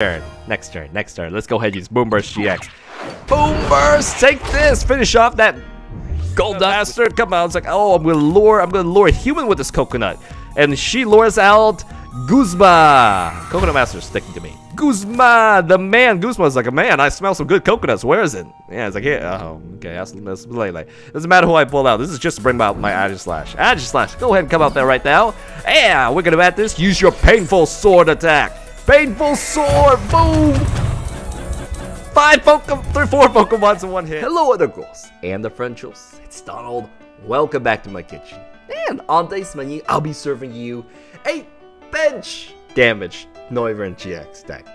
turn. Next turn. Next turn. Let's go ahead and use Boom Burst GX. Boom Burst! Take this! Finish off that Gold Bastard. Come on. It's like, oh, I'm gonna lure, I'm gonna lure a human with this coconut. And she lures out Guzma. Coconut Master is sticking to me. Guzma, the man. Guzma's like a man. I smell some good coconuts. Where is it? Yeah, it's like, yeah. Oh, okay. That's, that's Lele. Doesn't matter who I pull out. This is just to bring out my Aegislash. Aegislash, go ahead and come out there right now. Yeah, we're gonna bat this. Use your painful sword attack. Painful sword. Boom. Five Pokemon, three, four Pokemons in one hit. Hello, other girls and the Frenchels. It's Donald. Welcome back to my kitchen. And on today's menu, I'll be serving you a bench damage Noivern GX deck.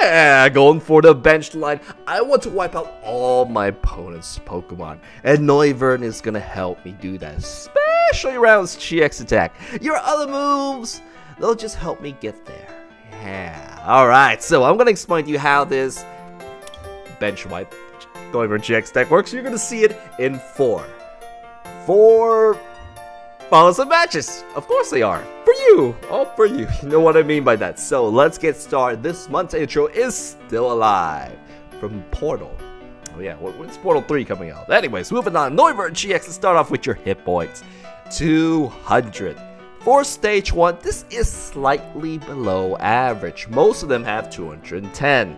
Yeah, going for the bench line. I want to wipe out all my opponent's Pokemon, and Noivern is gonna help me do that, especially around GX attack. Your other moves, they'll just help me get there. Yeah. Alright, so I'm gonna explain to you how this bench wipe Noivern GX deck works. You're gonna see it in four. Four follow some matches. Of course they are. For you. All for you. You know what I mean by that. So let's get started. This month's intro is still alive. From Portal. Oh yeah, when's Portal 3 coming out? Anyways, moving on. Noivern GX let's start off with your hit points. 200. For stage 1, this is slightly below average. Most of them have 210.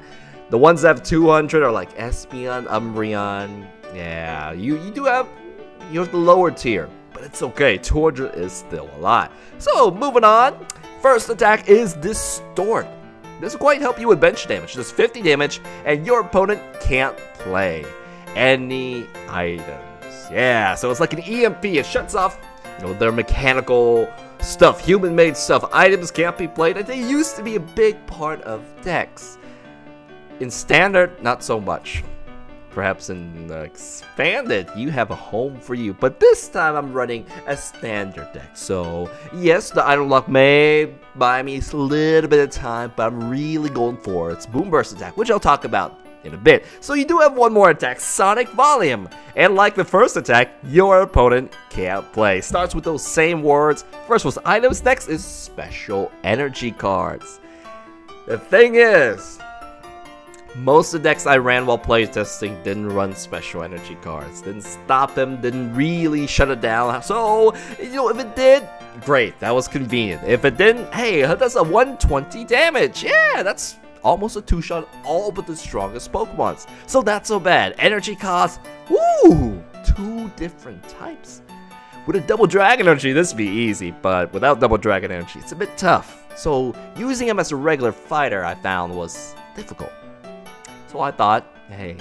The ones that have 200 are like Espeon, Umbreon. Yeah, you, you do have you have the lower tier but it's okay, 200 is still a lot. So, moving on, first attack is Distort. This will quite help you with bench damage, does 50 damage, and your opponent can't play any items. Yeah, so it's like an EMP, it shuts off you know, their mechanical stuff, human-made stuff. Items can't be played, and they used to be a big part of decks. In standard, not so much perhaps in expanded, you have a home for you. But this time I'm running a standard deck. So yes, the item lock may buy me a little bit of time, but I'm really going for its boom burst attack, which I'll talk about in a bit. So you do have one more attack, Sonic Volume. And like the first attack, your opponent can't play. Starts with those same words. First was items, next is special energy cards. The thing is, most of the decks I ran while playtesting didn't run special energy cards. Didn't stop them, didn't really shut it down. So, you know, if it did, great, that was convenient. If it didn't, hey, that's a 120 damage. Yeah, that's almost a two-shot all but the strongest Pokemons. So that's so bad. Energy cost, woo, two different types. With a double dragon energy, this would be easy, but without double dragon energy, it's a bit tough. So using him as a regular fighter I found was difficult. So I thought, hey,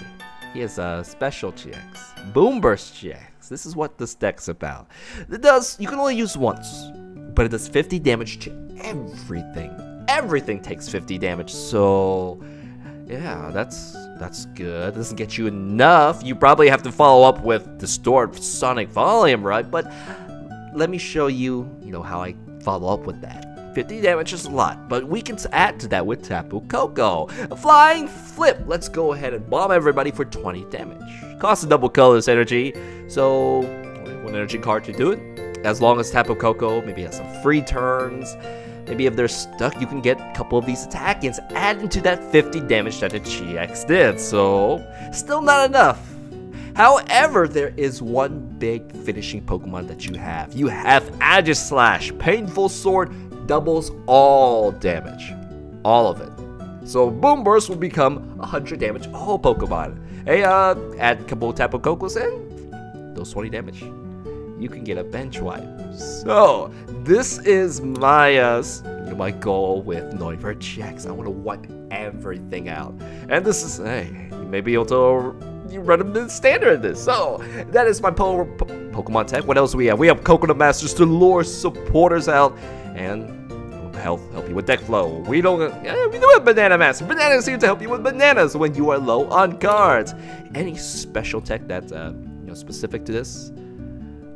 he has a special GX. Boom Burst GX. This is what this deck's about. It does, you can only use once, but it does 50 damage to everything. Everything takes 50 damage, so yeah, that's that's good. Doesn't get you enough. You probably have to follow up with Distort Sonic Volume, right? But let me show you, you know, how I follow up with that. 50 damage is a lot, but we can add to that with Tapu Koko. A flying flip. Let's go ahead and bomb everybody for 20 damage. Costs a double colorless energy, so one energy card to do it. As long as Tapu Koko maybe has some free turns. Maybe if they're stuck, you can get a couple of these attack ins, add into that 50 damage that the GX did. So, still not enough. However, there is one big finishing Pokemon that you have. You have Aegislash, Painful Sword, doubles all damage. All of it. So Boom Burst will become 100 damage all Pokemon. Hey, uh, add a couple Tapu Kokos in, those 20 damage. You can get a bench wipe. So, this is my, uh, my goal with Noivern checks. I want to wipe everything out. And this is, hey, you may be able to run them in standard in this. So, that is my po po Pokemon tech. What else do we have? We have Coconut Masters to lure supporters out and help help you with deck flow. We don't we do have banana master. Bananas seem to help you with bananas when you are low on cards. Any special tech that's uh, you know specific to this?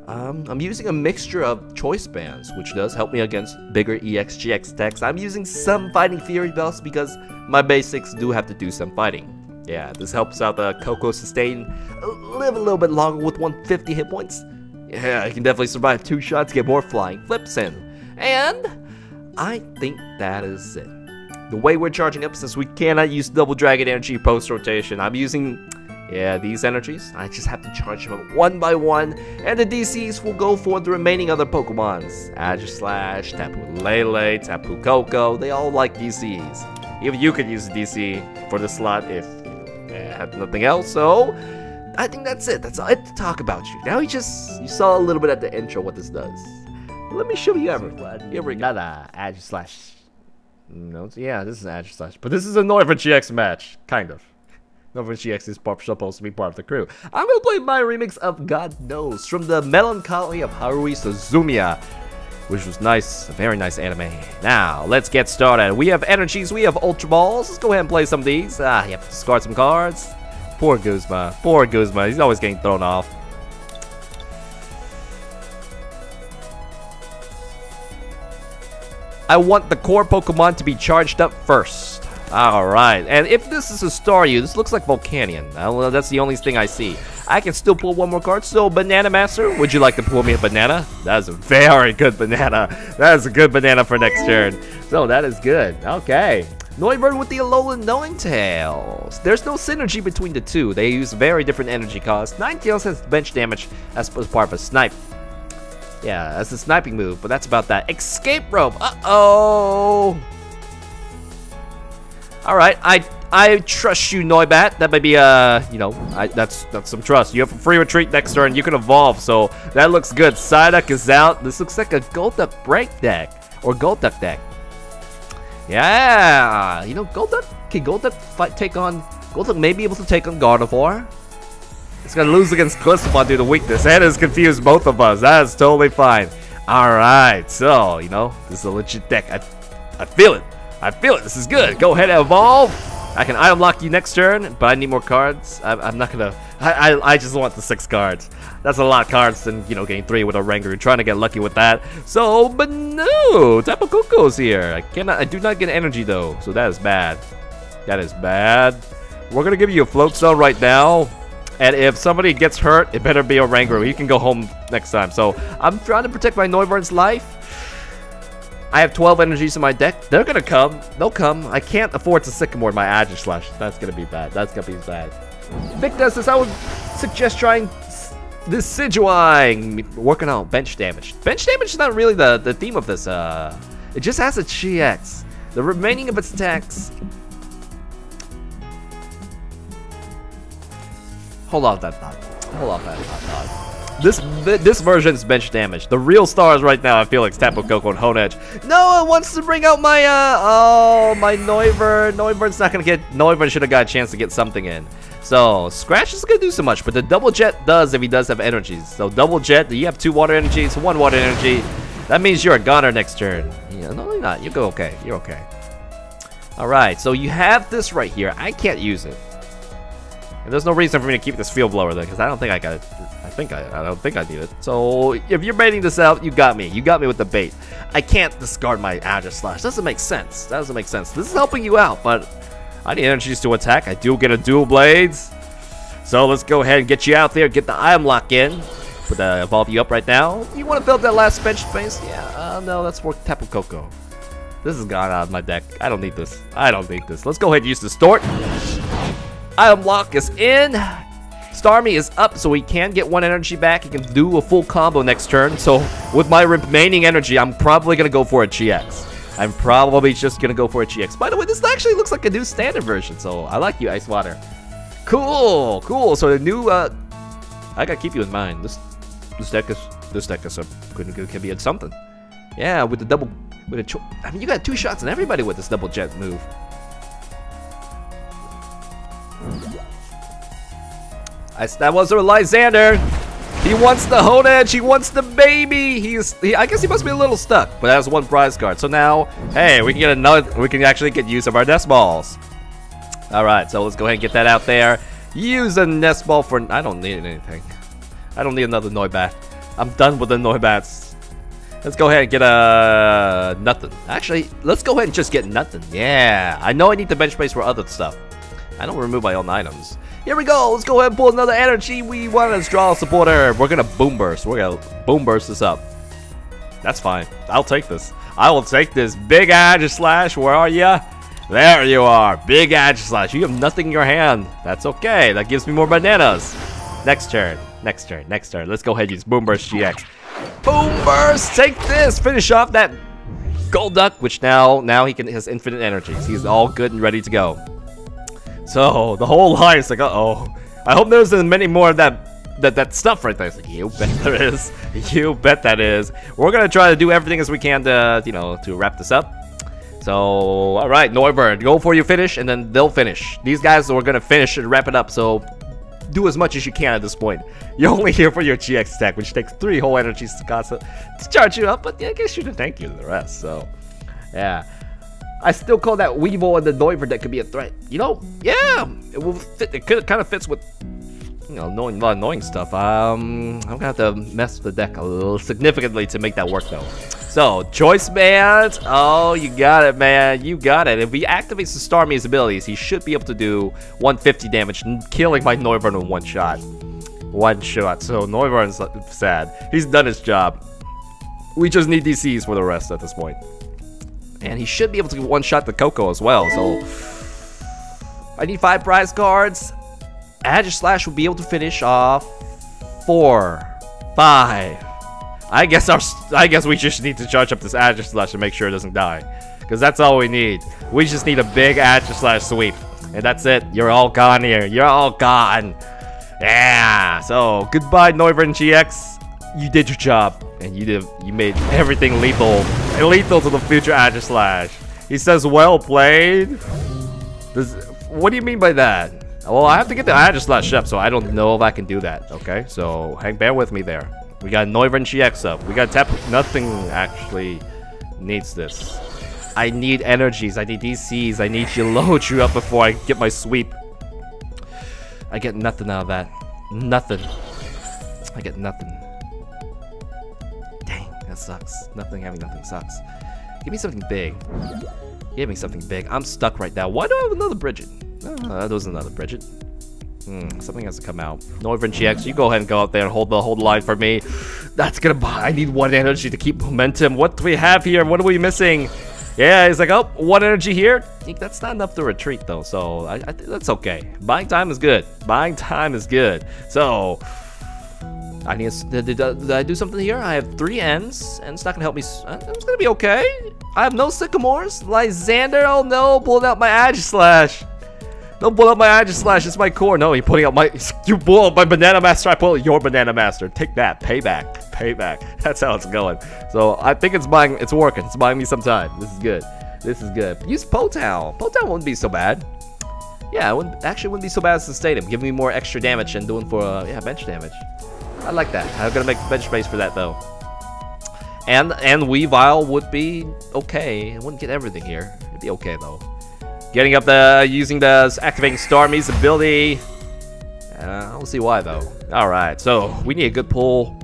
Um, I'm using a mixture of choice bands, which does help me against bigger EXGX decks. I'm using some fighting Fury belts because my basics do have to do some fighting. Yeah, this helps out the Koko sustain live a little bit longer with 150 hit points. Yeah, I can definitely survive two shots, get more flying flips in. And I think that is it. the way we're charging up since we cannot use double dragon energy post rotation. I'm using yeah, these energies, I just have to charge them up one by one, and the DCs will go for the remaining other Pokemons. Aegislash, Tapu Lele, Tapu Koko, they all like DCs. Even you could use a DC for the slot if you have nothing else, so I think that's it. That's all I have to talk about you. Now you just, you saw a little bit at the intro what this does. Let me show you everything. Here we got uh, a Aegislash. No, yeah, this is Aegislash, but this is a Noivern GX match, kind of. Noivern GX is supposed to be part of the crew. I'm gonna play my remix of God Knows from the Melancholy of Haruhi Suzumiya which was nice, a very nice anime. Now, let's get started. We have energies, we have Ultra Balls. Let's go ahead and play some of these. Ah, to discard some cards. Poor Guzma, poor Guzma, he's always getting thrown off. I want the core Pokemon to be charged up first. Alright, and if this is a Staryu, this looks like Volcanion. Uh, well, that's the only thing I see. I can still pull one more card. So, Banana Master, would you like to pull me a banana? That is a very good banana. That is a good banana for next turn. So, that is good. Okay. Noivern with the Alolan Ninetales. There's no synergy between the two. They use very different energy costs. Ninetales has bench damage as part of a snipe. Yeah, that's a sniping move, but that's about that. Escape rope. Uh-oh. All right, I I trust you, Noibat. That may be uh, you know, I, that's that's some trust. You have a free retreat next turn. You can evolve, so that looks good. Psyduck is out. This looks like a Golduck break deck or Golduck deck. Yeah, you know, Golduck can Golduck fight take on Golduck may be able to take on Gardevoir. It's gonna lose against Clisthopon due to weakness. That has confused both of us. That is totally fine. All right, so you know, this is a legit deck. I I feel it. I feel it. This is good. Go ahead and evolve. I can item lock you next turn, but I need more cards. I, am not gonna. I, I, I just want the six cards. That's a lot of cards than you know getting three with a Ranger. Trying to get lucky with that. So, but no, Tapu here. I cannot. I do not get energy though, so that is bad. That is bad. We're gonna give you a float zone right now. And if somebody gets hurt, it better be a Ranger. He can go home next time. So I'm trying to protect my Noivern's life. I have 12 energies in my deck. They're gonna come. They'll come. I can't afford to Sycamore my Aegislash. That's gonna be bad. That's gonna be bad. Victor says I would suggest trying this Decidueye. Working on bench damage. Bench damage is not really the, the theme of this. Uh, It just has a GX. The remaining of its attacks... Hold off that thought. Hold off that thought. This this version's bench damage. The real stars right now, I feel like Tapu Koko and Honedge. No one wants to bring out my, uh, oh, my Noivern. Noivern's not going to get, Noivern should have got a chance to get something in. So, Scratch isn't going to do so much, but the Double Jet does if he does have energies. So, Double Jet, you have two water energies, one water energy. That means you're a goner next turn. Yeah, no, you're not. You go okay. You're okay. Alright, so you have this right here. I can't use it. And there's no reason for me to keep this field blower though, because I don't think I got it. Think I, I don't think I need it. So if you're baiting this out, you got me. You got me with the bait. I can't discard my Aegislash. Doesn't make sense. That doesn't make sense. This is helping you out, but I need energies to attack. I do get a Doublades. So let's go ahead and get you out there, get the item lock in. Put the evolve you up right now. You want to fill up that last bench space? Yeah, uh, no, that's for Tapu Koko. This has gone out of my deck. I don't need this. I don't need this. Let's go ahead and use Distort. Item lock is in. Starmie is up, so he can get one energy back. He can do a full combo next turn. So with my remaining energy, I'm probably going to go for a GX. I'm probably just going to go for a GX. By the way, this actually looks like a new standard version, so I like you, Ice Water. Cool, cool. So the new, uh, I got to keep you in mind. This this deck is, this deck is a, could, could be something. Yeah, with the double, with a, I mean, you got two shots on everybody with this double jet move. I, that was a Lysandre. He wants the Honedge. He wants the baby. He's. He, I guess he must be a little stuck, but that's one prize card. So now, hey, we can get another. We can actually get use of our nest balls. All right, so let's go ahead and get that out there. Use a nest ball for. I don't need anything. I don't need another Noibat. I'm done with the Noibats. Let's go ahead and get a uh, nothing. Actually, let's go ahead and just get nothing. Yeah, I know I need the bench space for other stuff. I don't remove my own items. Here we go. Let's go ahead and pull another energy. We want to draw a supporter. We're going to boom burst. We're going to boom burst this up. That's fine. I'll take this. I will take this big Aegislash. Where are ya? There you are. Big Aegislash. You have nothing in your hand. That's okay. That gives me more bananas. Next turn. Next turn. Next turn. Let's go ahead and use Boom Burst GX. Boom Burst! Take this! Finish off that Golduck, which now now he can has infinite energies. He's all good and ready to go. So the whole line is like, uh oh. I hope there's many more of that that that stuff right there. It's like, you bet there is. You bet that is. We're gonna try to do everything as we can to you know to wrap this up. So all right, Noivern, go for your finish, and then they'll finish. These guys are gonna finish and wrap it up. So do as much as you can at this point. You're only here for your GX stack, which takes three whole energies to, to charge you up, but yeah, I guess you can thank you to the rest, so yeah. I still call that Weavile and the Noivern that could be a threat. You know, yeah, it will fit, it could, kind of fits with, you know, knowing a lot of annoying stuff. Um, I'm gonna have to mess the deck a little significantly to make that work though. So, Choice Band, oh, you got it, man, you got it. If he activates the Starmie's abilities, he should be able to do 150 damage, killing my Noivern in one shot. One shot, so Noivern's sad. He's done his job. We just need DCs for the rest at this point. And he should be able to one-shot the Koko as well, so... I need five prize cards. Aegislash will be able to finish off four, five. I guess our I guess we just need to charge up this Aegislash to make sure it doesn't die. Because that's all we need. We just need a big Aegislash sweep. And that's it. You're all gone here. You're all gone. Yeah. So, goodbye Noivern GX. You did your job and you did you made everything lethal lethal to the future Aegislash. He says, well played. Does, what do you mean by that? Well, I have to get the slash up, so I don't know if I can do that, okay? So, hang bear with me there. We got Noivern GX up. We got Tap... Nothing actually needs this. I need energies. I need DCs. I need you to load you up before I get my sweep. I get nothing out of that. Nothing. I get nothing sucks. Nothing having nothing sucks. Give me something big. Give me something big. I'm stuck right now. Why do I have another Brigette? Uh, there's another Brigette. Hmm, something has to come out. Noivern GX, you go ahead and go out there and hold the the line for me. That's gonna buy. I need one energy to keep momentum. What do we have here? What are we missing? Yeah, he's like, oh, one energy here. That's not enough to retreat though, so I, I that's okay. Buying time is good. Buying time is good. So I need. Did, did, did, I do something here? I have three ends, and it's not gonna help me. Uh, it's gonna be okay. I have no sycamores. Lysandre, oh no, pulling out my Aegislash. Don't pull out my Aegislash. It's my core. No, you're pulling out my. You pull out my Banana Master. I pull out your Banana Master. Take that. Payback. Payback. That's how it's going. So I think it's buying. It's working. It's buying me some time. This is good. This is good. Use Po Town. Potown wouldn't be so bad. Yeah, it wouldn't, actually wouldn't be so bad as sustain him. Giving me more extra damage and doing for uh, yeah bench damage. I like that. I'm gonna make bench space for that though. And and Weavile would be okay. It wouldn't get everything here. It'd be okay though. Getting up the using the activating Starmie's ability. Uh, I don't see why though. All right, so we need a good pull.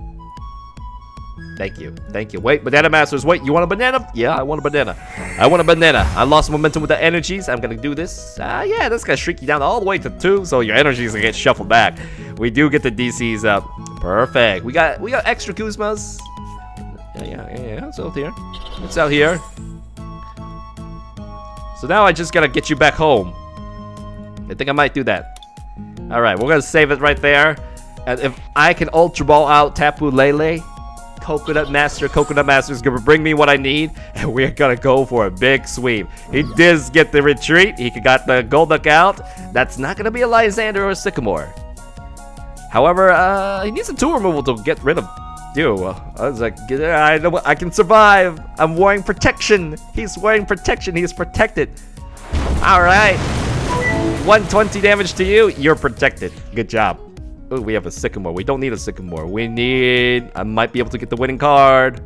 Thank you. Thank you. Wait, Banana Masters. Wait, you want a banana? Yeah, I want a banana. I want a banana. I lost momentum with the energies. I'm to do this. Uh, yeah, that's to shrink you down all the way to 2, so your energies to get shuffled back. We do get the DCs up. Perfect. We got we got extra Guzmas. Yeah, yeah, yeah, yeah. It's out here. It's out here. So now I just gotta get you back home. I think I might do that. Alright, we're gonna save it right there. And if I can Ultra Ball out Tapu Lele, Coconut Master, Coconut Master is gonna bring me what I need, and we're gonna go for a big sweep. He does get the retreat, he got the Golduck out. That's not gonna be a Lysandre or a Sycamore. However, uh, he needs a tool removal to get rid of you. I was like, I know I can survive. I'm wearing protection. He's wearing protection. He's protected. All right. 120 damage to you. You're protected. Good job. Oh, we have a Sycamore. We don't need a Sycamore. We need... I might be able to get the winning card.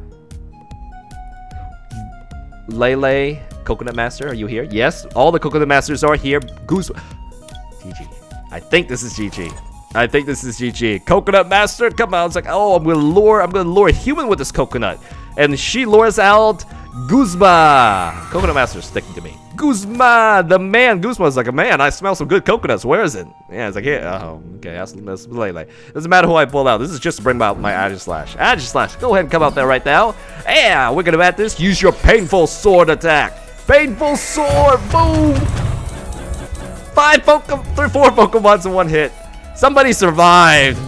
Lele, Coconut Master, are you here? Yes, all the Coconut Masters are here. Goose... GG. I think this is GG. I think this is GG. Coconut Master, come on. It's like, oh, I'm gonna lure, I'm gonna lure a human with this coconut. And she lures out Guzma. Coconut Master is sticking to me. Guzma, the man. Guzma's like a man. I smell some good coconuts. Where is it? Yeah, it's like here. Oh, okay. That's, that's Lele. Doesn't matter who I pull out. This is just to bring out my Aegislash. Aegislash, go ahead and come out there right now. Yeah, we're gonna bat this. Use your painful sword attack. Painful sword. Boom. Five Pokemon, three, four Pokemons in one hit. Somebody survived.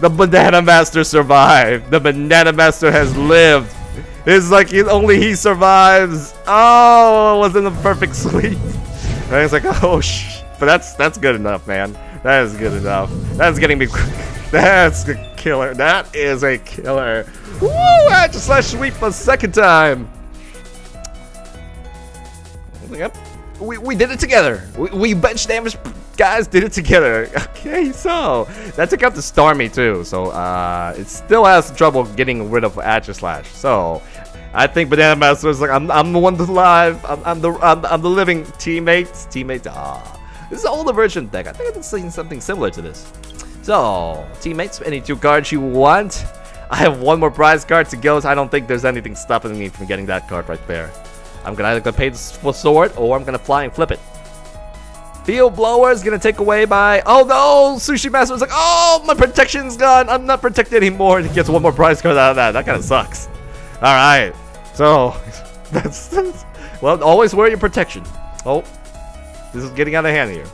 The Banana Master survived. The Banana Master has lived. It's like only he survives. Oh, it wasn't a perfect sleep. And it's like, oh, shh. But that's that's good enough, man. That is good enough. That's getting me. That's a killer. That is a killer. Woo! I just slash sweep a second time. Yep. We, we did it together. We, we bench damage guys did it together. Okay, so that took out the Starmie too. So uh, it still has trouble getting rid of Slash. So I think Banana Master is like, I'm, I'm the one that's alive. I'm, I'm the I'm, I'm, the living teammates. Teammates. Ah, this is an older version deck. I think I've seen something similar to this. So teammates, any two cards you want. I have one more prize card to go. So I don't think there's anything stopping me from getting that card right there. I'm gonna either pay the sword or I'm gonna fly and flip it. Field blower is gonna take away my. Oh no! Sushi Master is like, oh, my protection's gone. I'm not protected anymore. And he gets one more prize card out of that. That kind of sucks. All right. So that's, that's well. Always wear your protection. Oh, this is getting out of hand here.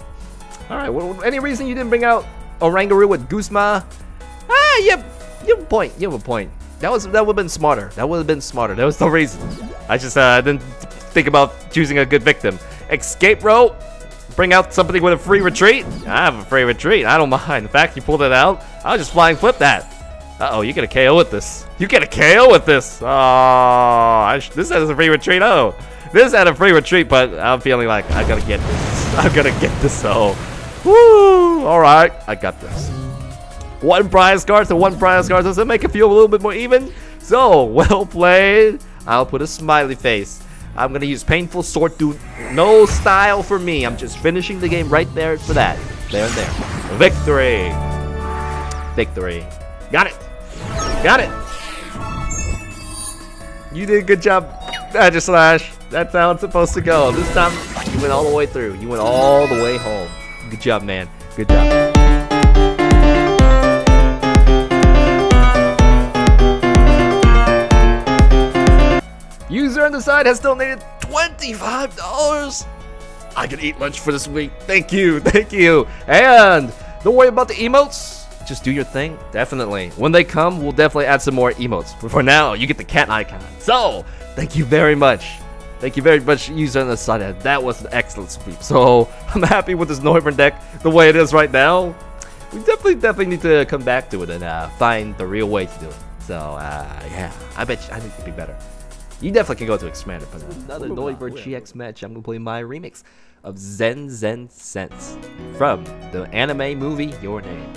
All right. Well, any reason you didn't bring out Oranguru with Guzma? Ah, yep. You have a point. You have a point. That was that would have been smarter. That would have been smarter. That was the reason. I just uh, didn't think about choosing a good victim. Escape rope. Bring out somebody with a free retreat? I have a free retreat. I don't mind. In fact, you pulled it out. I'll just flying flip that. Uh-oh, you get a KO with this. You get a KO with this. Oh, this has a free retreat. Oh, this had a free retreat, but I'm feeling like I gotta get this. I gotta get this. So, woo! All right, I got this. One prize card to one prize card. Does it make it feel a little bit more even? So, well played. I'll put a smiley face. I'm gonna use Painful Sword Dude. No style for me. I'm just finishing the game right there for that. There and there. Victory. Victory. Got it. Got it. You did a good job, Aegislash. That's how it's supposed to go. This time, you went all the way through. You went all the way home. Good job, man. Good job. User on the side has donated $25. I can eat lunch for this week. Thank you, thank you. And don't worry about the emotes. Just do your thing, definitely. When they come, we'll definitely add some more emotes. But for now, you get the cat icon. So, thank you very much. Thank you very much, user on the side. That was an excellent sweep. So, I'm happy with this Noivern deck the way it is right now. We definitely, definitely need to come back to it and uh, find the real way to do it. So, uh, yeah, I bet you, I need to be better. You definitely can go to Expanded, but another Noivern GX match, I'm going to play my remix of Zenzenzense from the anime movie Your Name.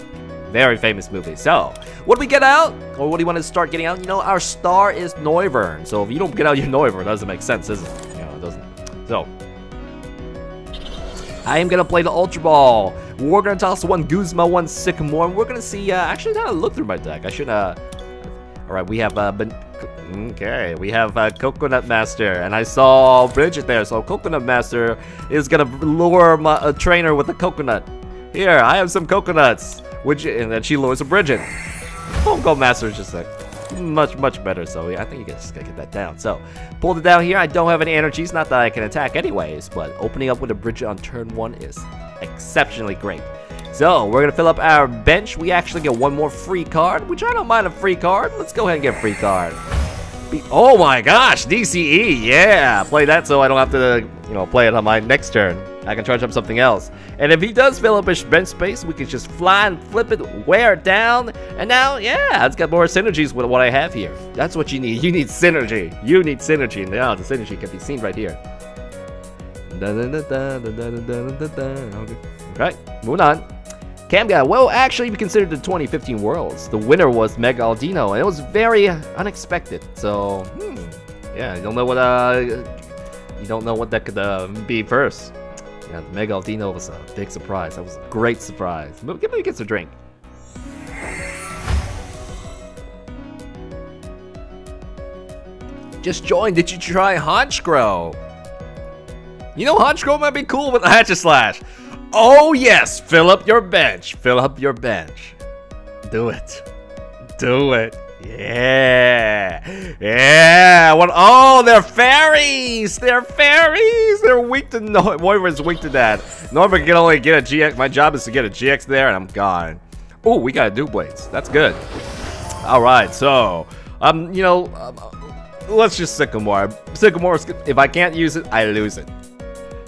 Very famous movie. So, what do we get out? Or what do you want to start getting out? You know, our star is Noivern. So if you don't get out your Noivern, it doesn't make sense, does it? You know, it doesn't. So, I am going to play the Ultra Ball. We're going to toss one Guzma, one Sycamore. And we're going to see, uh, actually, now look through my deck. I should, uh, all right, we have, uh, been, Okay, we have uh, Coconut Master, and I saw Brigette there, so Coconut Master is gonna lure my, a trainer with a coconut. Here, I have some coconuts, which and then she lures a Brigette. Phone Master is just like much, much better, so yeah, I think you guys gotta get that down. So, pulled it down here, I don't have any energies, not that I can attack anyways, but opening up with a Brigette on turn one is exceptionally great. So, we're to fill up our bench. We actually get one more free card, which I don't mind a free card. Let's go ahead and get a free card. Oh my gosh, DCE, yeah. Play that so I don't have to, you know, play it on my next turn. I can charge up something else. And if he does fill up his bench space, we can just fly and flip it, wear it down. And now, yeah, it's got more synergies with what I have here. That's what you need. You need synergy. You need synergy. Now the synergy can be seen right here. Okay, moving on. Camguy, well, actually, we considered the 2015 Worlds. The winner was Mega Audino, and it was very unexpected. So, hmm, yeah, you don't know what uh, you don't know what that could uh, be first. Yeah, the Mega Audino was a big surprise. That was a great surprise. Give me gets a drink. Just joined. Did you try Honchkrow? You know Honchkrow might be cool with Aegislash. Oh yes, fill up your bench. Fill up your bench. Do it. Do it. Yeah. Yeah. What? Oh, they're fairies. They're fairies. They're weak to no. Noivern's weak to that. Noivern can only get a GX. My job is to get a GX there, and I'm gone. Oh, we got a Doublades. That's good. All right. So, um, you know, um, let's just Sycamore. Sycamore. If I can't use it, I lose it.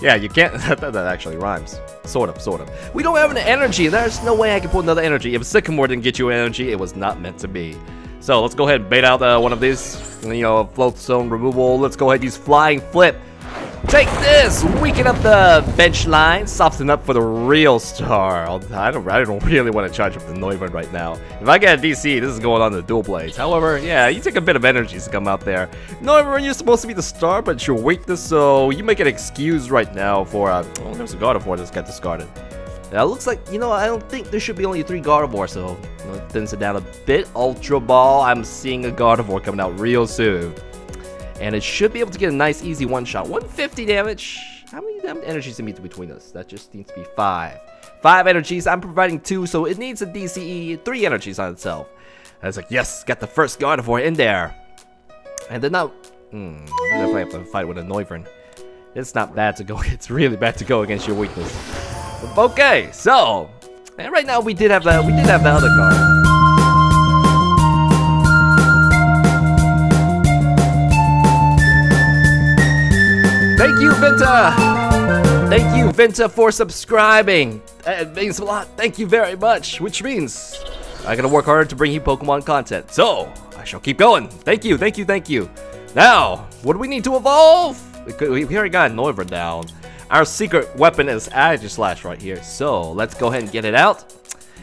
Yeah, you can't. that actually rhymes. Sort of, sort of. We don't have an energy. There's no way I can put another energy. If Sycamore didn't get you energy, it was not meant to be. So let's go ahead and bait out uh, one of these. You know, float zone removal. Let's go ahead use flying flip. Take this! Weaken up the bench line, soften up for the real star. I don't, I don't really want to charge up the Noivern right now. If I get a DC, this is going on the Doublades. However, yeah, you take a bit of energy to come out there. Noivern, you're supposed to be the star, but you're weakness, so you make an excuse right now for, uh, oh, there's a Gardevoir that's got discarded. Now, looks like, you know, I don't think there should be only three Gardevoir, so you know, thins it down a bit. Ultra Ball, I'm seeing a Gardevoir coming out real soon. And it should be able to get a nice, easy one-shot. 150 damage. How many energies in between us? That just needs to be five. Five energies. I'm providing two, so it needs a DCE. Three energies on itself. I was like, yes, got the first Gardevoir in there. And then now, hmm, definitely have to fight with a Noivern. It's not bad to go. It's really bad to go against your weakness. Okay, so, and right now we did have the we did have the other card. Thank you, Venta! Thank you, Venta, for subscribing. It means a lot. Thank you very much, which means I gotta work harder to bring you Pokemon content. So, I shall keep going. Thank you, thank you, thank you. Now, what do we need to evolve? We, already got Noivern down. Our secret weapon is Aegislash right here. So, let's go ahead and get it out.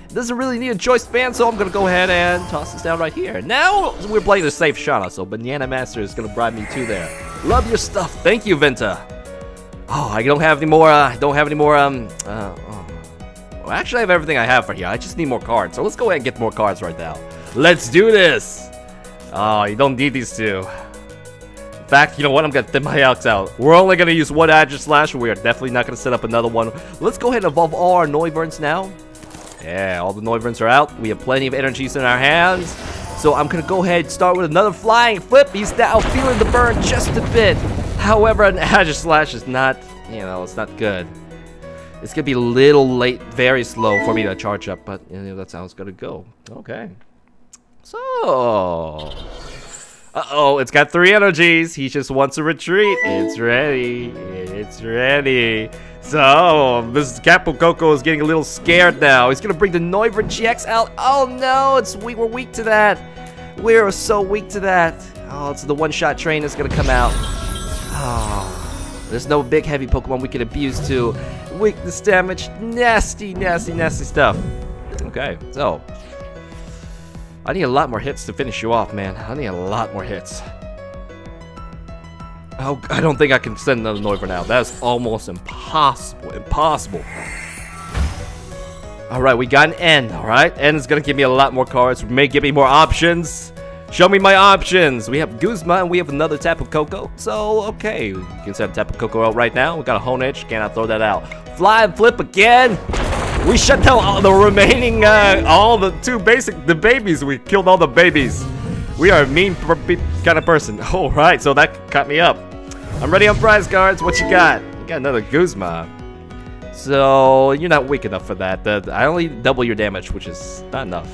It doesn't really need a choice band, so I'm gonna go ahead and toss this down right here. Now, we're playing the safe Shauna, so Banana Master is gonna bribe me to there. Love your stuff. Thank you, Venta. Oh, I don't have any more, uh, I don't have any more, um, uh, oh. Well, actually, I have everything I have for here. I just need more cards. So let's go ahead and get more cards right now. Let's do this. Oh, you don't need these two. In fact, you know what? I'm gonna thin my outs out. We're only gonna use one Aegislash. We are definitely not gonna set up another one. Let's go ahead and evolve all our Noiverns now. Yeah, all the Noiverns are out. We have plenty of energies in our hands. So I'm to go ahead and start with another flying flip. He's now feeling the burn just a bit. However, an Aegislash is not, you know, it's not good. It's to be a little late, very slow for me to charge up, but you know, that's how it's to go. Okay. So... Uh-oh, it's got three energies. He just wants to retreat. It's ready. It's ready. So, this Tapu Koko is getting a little scared now. He's gonna bring the Noivern GX out. Oh no, it's we we're weak to that. We're so weak to that. Oh, it's the one-shot train that's gonna come out. Oh, there's no big heavy Pokemon we can abuse to. Weakness damage, nasty, nasty, nasty stuff. Okay, so I need a lot more hits to finish you off, man. I need a lot more hits. Oh, I don't think I can send another Noivern now. That's almost impossible. Impossible. Alright, we got an N, alright? N is gonna give me a lot more cards. May give me more options. Show me my options. We have Guzma and we have another Tapu Koko. So, okay. We can send Tapu Koko out right now. We got a Honedge. Cannot throw that out. Fly and flip again. We shut down all the remaining, uh, all the two basic, the babies. We killed all the babies. We are a mean kind of person. Alright, so that cut me up. I'm ready on prize cards. What you got? You got another Guzma. So, you're not weak enough for that. I only double your damage, which is not enough.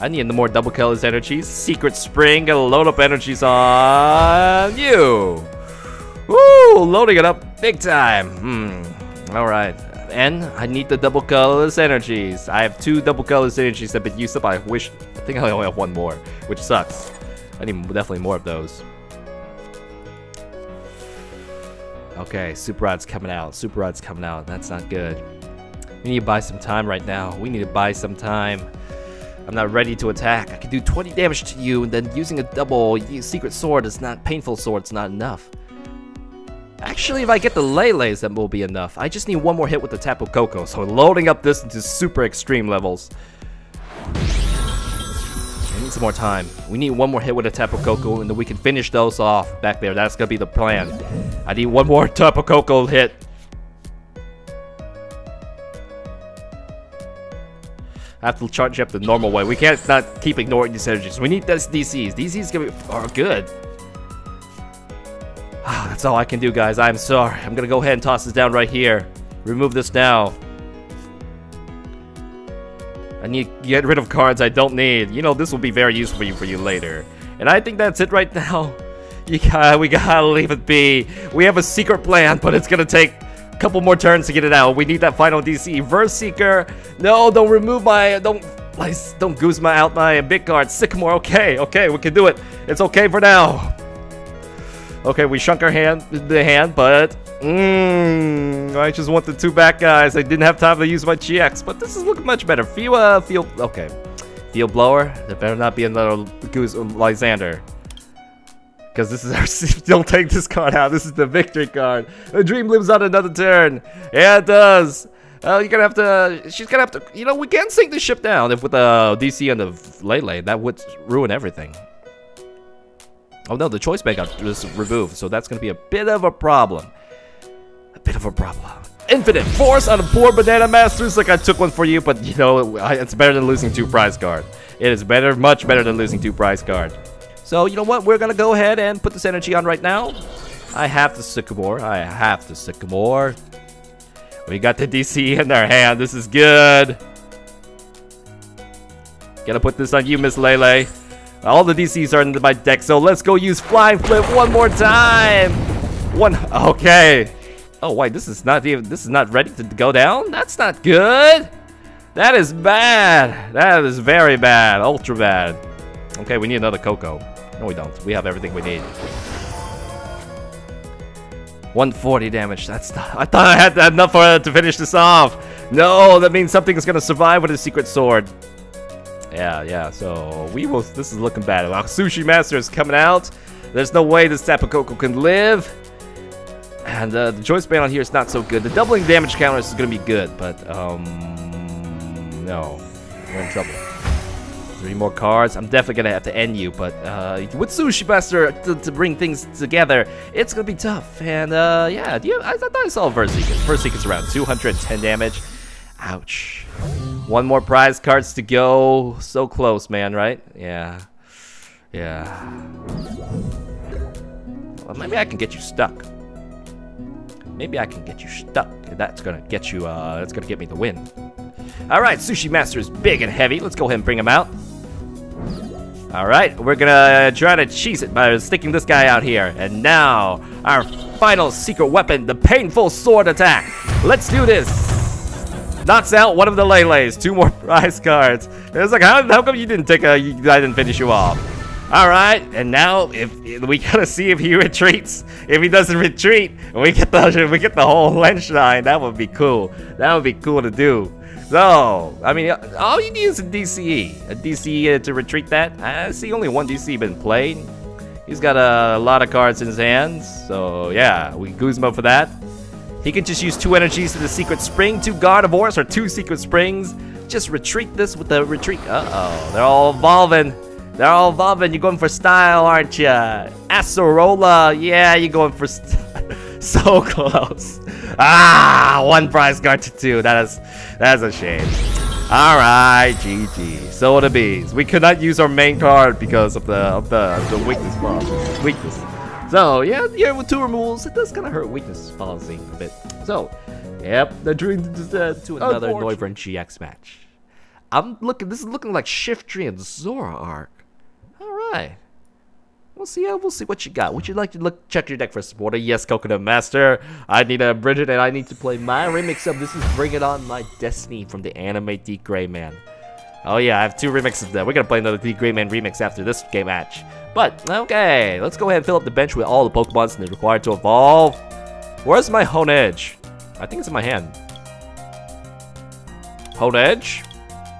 I need the more double colors energies. Secret Spring, gotta load up energies on you. Woo, loading it up big time. Hmm, alright. And I need the double colors energies. I have two double colors energies that have been used up. I wish, I think I only have one more, which sucks. I need definitely more of those. Okay, Super Rod's coming out. Super Rod's coming out. That's not good. We need to buy some time right now. We need to buy some time. I'm not ready to attack. I can do 20 damage to you, and then using a double secret sword is not painful sword. It's not enough. Actually, if I get the Lele's, that will be enough. I just need one more hit with the Tapu Koko, so loading up this into super extreme levels need some more time. We need one more hit with a Tapu Koko, and then we can finish those off back there. That's gonna be the plan. I need one more Tapu Koko hit. I have to charge up the normal way. We can't not keep ignoring these energies. We need these DCs. DCs gonna be, are good. That's all I can do, guys. I'm sorry. I'm gonna go ahead and toss this down right here. Remove this now. I need to get rid of cards I don't need. You know, this will be very useful for you, for you later. And I think that's it right now. You got, we gotta leave it be. We have a secret plan, but it's gonna take a couple more turns to get it out. We need that final DC. Verse Seeker. No, don't remove my, don't, don't goose my out my big card. Sycamore. Okay, okay, we can do it. It's okay for now. Okay, we shrunk our hand, the hand, but Mmm, I just want the two back guys. I didn't have time to use my GX, but this is looking much better. Feel, uh, feel, okay. Field blower. There better not be another Goose Lysandre. Because this is our, don't take this card out. This is the victory card. The dream lives on another turn. Yeah, it does. Uh, you're gonna have to, she's gonna have to, you know, we can sink the ship down if with the DC and the Lele. That would ruin everything. Oh no, the choice band got just removed, so that's gonna be a bit of a problem a bit of a problem. Infinite Force on poor Banana Masters. Like I took one for you, but you know, it's better than losing two prize card. It is better, much better than losing two prize card. So you know what? We're gonna go ahead and put this energy on right now. I have the Sycamore. I have the Sycamore. We got the DC in our hand. This is good. Gotta put this on you, Miss Lele. All the DCs are in my deck, so let's go use Flying Flip one more time. One. Okay. Oh wait, this is not even this is not ready to go down? That's not good. That is bad. That is very bad. Ultra bad. Okay, we need another Koko. No, we don't. We have everything we need. 140 damage. That's I thought I had enough for, uh, to finish this off. No, that means something is gonna survive with a secret sword. Yeah, yeah. So we will. This is looking bad. Our Sushi Master is coming out. There's no way this Tapu can live. And uh, the choice band on here is not so good. The doubling damage counter is going to be good, but um, no, we're in trouble. Three more cards. I'm definitely going to have to end you, but uh, with Sushi Master to, to, bring things together, it's going to be tough. And uh, yeah, you, I, I, thought I saw Verse Seekers. Verse Seekers around 210 damage. Ouch. One more prize cards to go. So close, man, right? Yeah. Yeah. Well, maybe I can get you stuck. Maybe I can get you stuck. That's gonna get you, uh, that's gonna get me the win. Alright, Sushi Master is big and heavy. Let's go ahead and bring him out. Alright, we're gonna try to cheese it by sticking this guy out here. And now, our final secret weapon, the Painful Sword Attack. Let's do this. Knocks out one of the Lele's. Two more prize cards. It's like, how, how come you didn't take a, you, I didn't finish you off? All right, and now if, if, we gotta see if he retreats. If he doesn't retreat, we get the we get the whole Lenshine. That would be cool. That would be cool to do. So, I mean, all you need is a DCE, a DCE to retreat that. I see only one DCE been played. He's got a, lot of cards in his hands, so yeah, we Guzma for that. He can just use two energies to the Secret Spring, two Gardevoirs, or two Secret Springs. Just retreat this with the retreat. Uh-oh, they're all evolving. They're all evolving. You're going for style, aren't you? Acerola. Yeah, you're going for so close. Ah, one prize card to two. That is that is a shame. All right, GG. So the bees. We could not use our main card because of the of the the weakness problem. Weakness. So yeah, yeah, with two removals, it does kind of hurt weakness policy a bit. So, yep, the dream uh, to another Noivern GX match. I'm looking. This is looking like Shiftry and Zoroark right. We'll see. Uh, we'll see what you got. Would you like to look check your deck for supporter? Yes, Coconut Master. I need a Brigette, and I need to play my remix of "This Is Bring It On My Destiny" from the anime D Gray Man. Oh yeah, I have two remixes of that. We're gonna play another D Gray Man remix after this game match. But okay, let's go ahead and fill up the bench with all the Pokemons that are required to evolve. Where's my Honedge? I think it's in my hand. Honedge.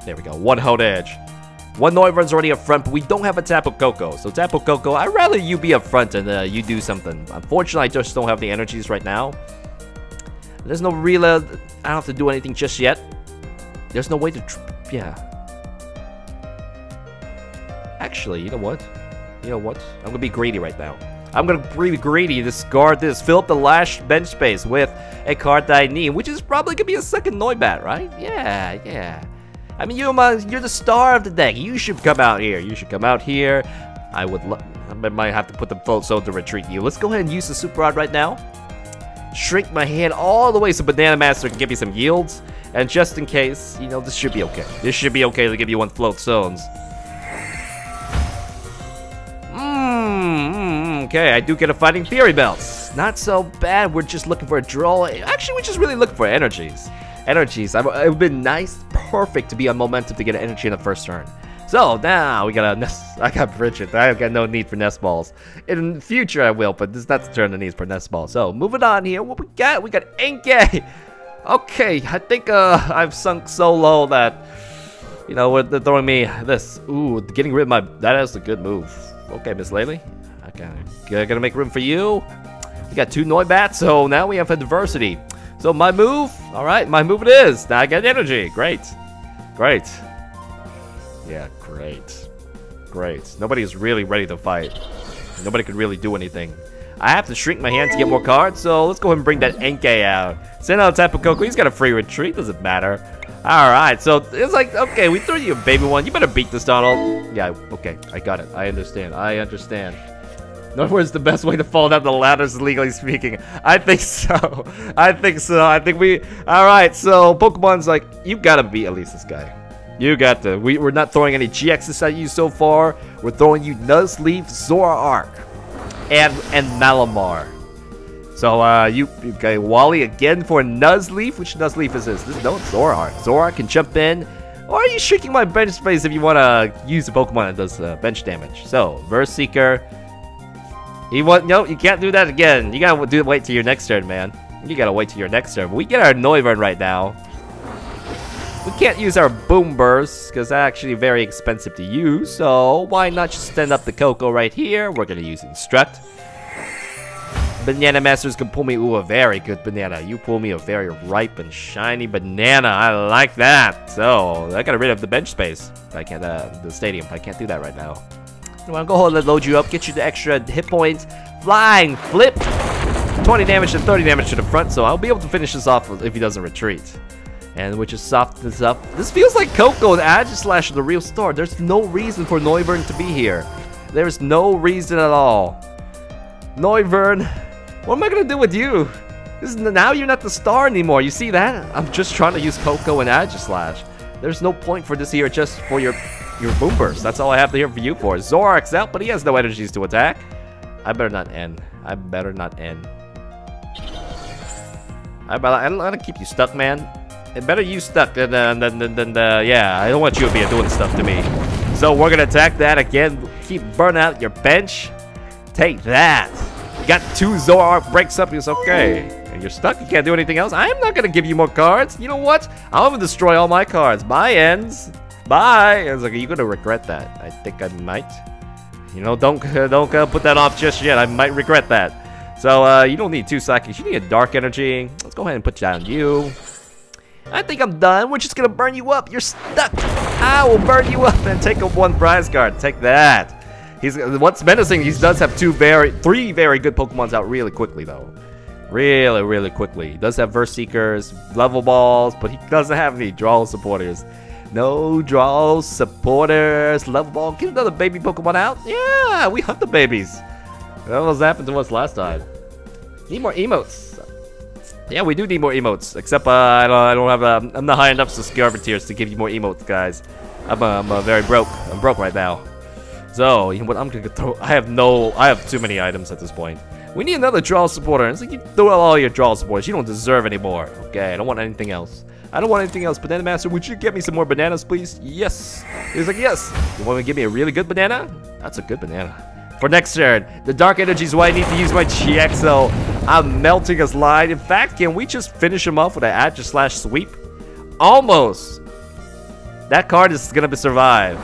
There we go. One Honedge. One Noivern's already up front, but we don't have a Tapu Koko. So Tapu Koko, I'd rather you be up front and uh, you do something. Unfortunately, I just don't have the energies right now. There's no real... Uh, I don't have to do anything just yet. There's no way to... yeah. Actually, you know what? You know what? I'm gonna be greedy right now. I'm gonna be greedy, discard this, fill up the last bench space with a card that I need, which is probably gonna be a second Noibat, right? Yeah, yeah. I mean, you're, my, you're the star of the deck. You should come out here. You should come out here. I would I might have to put the float zone to retreat you. Let's go ahead and use the super rod right now. Shrink my hand all the way so Banana Master can give me some yields. And just in case, you know, this should be okay. This should be okay to give you one float zones. Mmm, okay, I do get a Fighting Fury belt. Not so bad, we're just looking for a draw. Actually, we're just really looking for energies. Energies, it would been nice, perfect to be on momentum to get an energy in the first turn. So now we got a nest. I got Brigette. I got no need for nest balls. In the future I will, but this is not the turn that needs for nest balls. So moving on here, what we got? We got Inkay. Okay, I think uh, I've sunk so low that you know they're throwing me this. Ooh, getting rid of my. That is a good move. Okay, Miss Laylee. Okay, gotta make room for you. We got two Noibats, so now we have a diversity. So my move, all right, my move it is. Now I get energy. Great, great. Yeah, great. Great. Nobody is really ready to fight. Nobody could really do anything. I have to shrink my hand to get more cards, so let's go ahead and bring that Inkay out. Send out Tapu Koko. He's got a free retreat. Doesn't matter. Alright, so it's like, okay, we threw you a baby one. You better beat this, Donald. Yeah, okay. I got it. I understand. I understand. Nowhere's the best way to fall down the ladders, legally speaking. I think so. I think so. I think we... Alright, so Pokemon's like, you gotta beat at least this guy. You got the. We, we're not throwing any GXs at you so far. We're throwing you Nuzleaf, Zoroark, and and Malamar. So uh, you okay? Wally again for Nuzleaf. Which Nuzleaf is this? This is no Zoroark. Zoroark can jump in. Or are you shrinking my bench space if you want to use a Pokemon that does uh, bench damage? So, Verse Seeker. You want no? You can't do that again. You gotta do wait till your next turn, man. You gotta wait till your next turn. We get our Noivern right now. We can't use our Boom Burst, because that's actually very expensive to use, so why not just stand up the Koko right here? We're gonna use Instruct. Banana Masters can pull me, ooh, a very good banana. You pull me a very ripe and shiny banana. I like that. So, I got rid of the bench space. I can't, uh, the stadium. I can't do that right now. Well, go ahead and load you up, get you the extra hit points. Flying Flip. 20 damage and 30 damage to the front, so I'll be able to finish this off if he doesn't retreat and which is soft this up. This feels like Koko and Aegislash the real star. There's no reason for Noivern to be here. There's no reason at all. Noivern, what am I gonna do with you? Is, now you're not the star anymore. You see that? I'm just trying to use Koko and Aegislash. There's no point for this here just for your your boom burst. That's all I have to hear for you for. Zoroark's out, but he has no energies to attack. I better not end. I better not end. I better I don't want to keep you stuck, man. It better you stuck than, uh, than, than, than uh, yeah, I don't want you to be doing stuff to me. So we're gonna attack that again. Keep burn out your bench. Take that. Got two Zoroark breaks up. It's okay. And you're stuck. You can't do anything else. I'm not gonna give you more cards. You know what? I'm gonna destroy all my cards. My ends. Bye. I was like, are you gonna regret that? I think I might. You know, don't uh, don't uh, put that off just yet. I might regret that. So uh, you don't need two psychics. You need a dark energy. Let's go ahead and put down you. I think I'm done. We're just gonna burn you up. You're stuck. I will burn you up and take a one prize card. Take that. He's what's menacing. He does have two very, three very good Pokemon's out really quickly though. Really, really quickly. He does have Verse Seekers, level balls, but he doesn't have any draw supporters. No draw supporters. Level ball. Get another baby Pokemon out. Yeah, we hunt the babies. That was happened to us last time. Need more emotes. Yeah, we do need more emotes. Except uh, I don't, I don't have. Uh, I'm not high enough to Scarviteers to give you more emotes, guys. I'm, uh, I'm uh, very broke. I'm broke right now. So you know what? I'm gonna throw. I have no. I have too many items at this point. We need another draw supporter. It's like you throw out all your draw supporters. You don't deserve any more. Okay, I don't want anything else. I don't want anything else. Banana Master, would you get me some more bananas, please? Yes. He's like, yes. You want to give me a really good banana? That's a good banana for next turn. The Dark Energy is why I need to use my GXO. I'm melting his line. In fact, can we just finish him off with an Aegislash Sweep? Almost. That card is gonna be survive.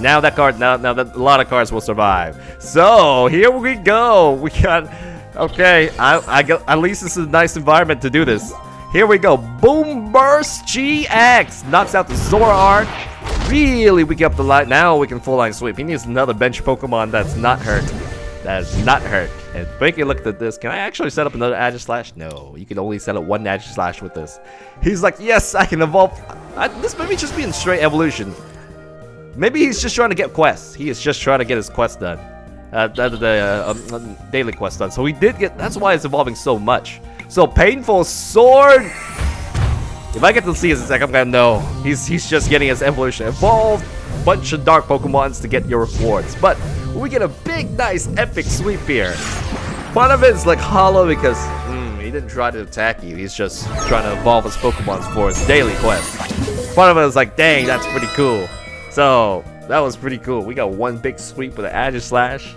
Now that card, now, now that a lot of cards will survive. So here we go. We got, okay. I, I got, at least this is a nice environment to do this. Here we go. Boom Burst GX knocks out the Zoroark really weak up the line. Now we can full line sweep. He needs another bench Pokemon that's not hurt. That is not hurt. And taking a look at this, can I actually set up another Aegislash? No, you can only set up one Aegislash with this. He's like, yes, I can evolve. I, this may be just being straight evolution. Maybe he's just trying to get quests. He is just trying to get his quest done. Uh, the, the uh, um, um, daily quest done. So he did get, that's why it's evolving so much. So Painful Sword. If I get to see his attack, I'm gonna know. He's, he's just getting his evolution evolved. Bunch of dark Pokemons to get your rewards. But we get a big, nice, epic sweep here. Part of it is like hollow because mm, he didn't try to attack you. He's just trying to evolve his Pokemon for his daily quest. Part of it is like, dang, that's pretty cool. So, that was pretty cool. We got one big sweep with an Aegislash.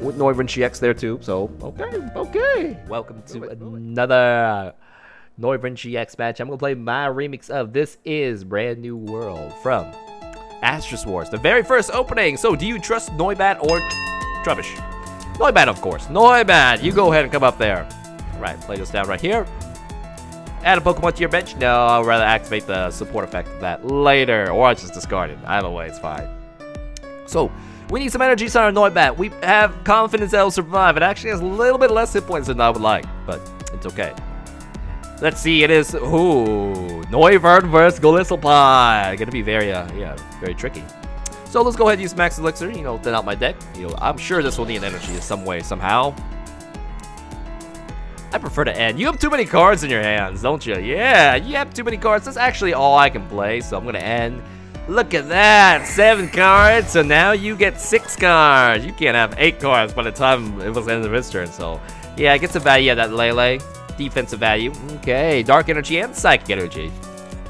With Noivern GX there too, so okay, okay. Welcome to another Noivern GX match. I'm gonna play my remix of This Is Brand New World from Asterisk Wars, the very first opening. So, do you trust Noibat or Trubbish? Noibat, of course. Noibat, you go ahead and come up there. Right, play this down right here. Add a Pokemon to your bench? No, I'll rather activate the support effect of that later. Or I'll just discard it. Either way, it's fine. So, we need some energies on our Noibat. We have confidence that it'll survive. It actually has a little bit less hit points than I would like, but it's okay. Let's see, it is, ooh, Noivern versus Golisopod. Gonna be very, uh, yeah, very tricky. So let's go ahead and use Max Elixir, you know, thin out my deck. You know, I'm sure this will need energy in some way, somehow. I prefer to end. You have too many cards in your hands, don't you? Yeah, you have too many cards. That's actually all I can play, so I'm to end. Look at that, seven cards, so now you get six cards. You can't have eight cards by the time it was the end of his turn, so yeah, it gets the value of that Lele. Defensive value. Okay, Dark Energy and Psychic Energy.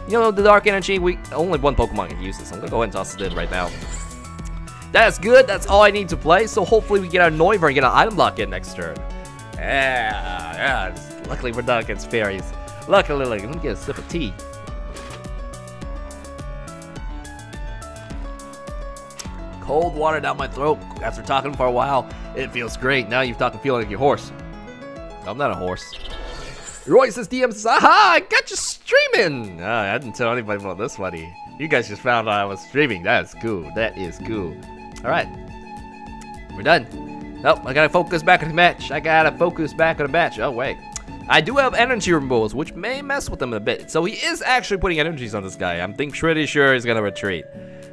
You know, the Dark Energy, we only one Pokemon can use this. I'm to go ahead and toss it in right now. That's good. That's all I need to play. So hopefully we get our Noivern and get an item lock in next turn. Yeah, yeah. Luckily we're not against fairies. Luckily, let me get a sip of tea. Cold water down my throat after talking for a while. It feels great. Now you're talking feeling like your horse. I'm not a horse. Roy says DM says, Aha! I got you streaming! Oh, I didn't tell anybody about this, buddy. You guys just found out I was streaming. That is cool. That is cool. Alright. We're done. Nope, I gotta focus back on the match. I gotta focus back on the match. Oh, wait. I do have energy removals, which may mess with him a bit. So he is actually putting energies on this guy. I'm think pretty sure he's gonna retreat.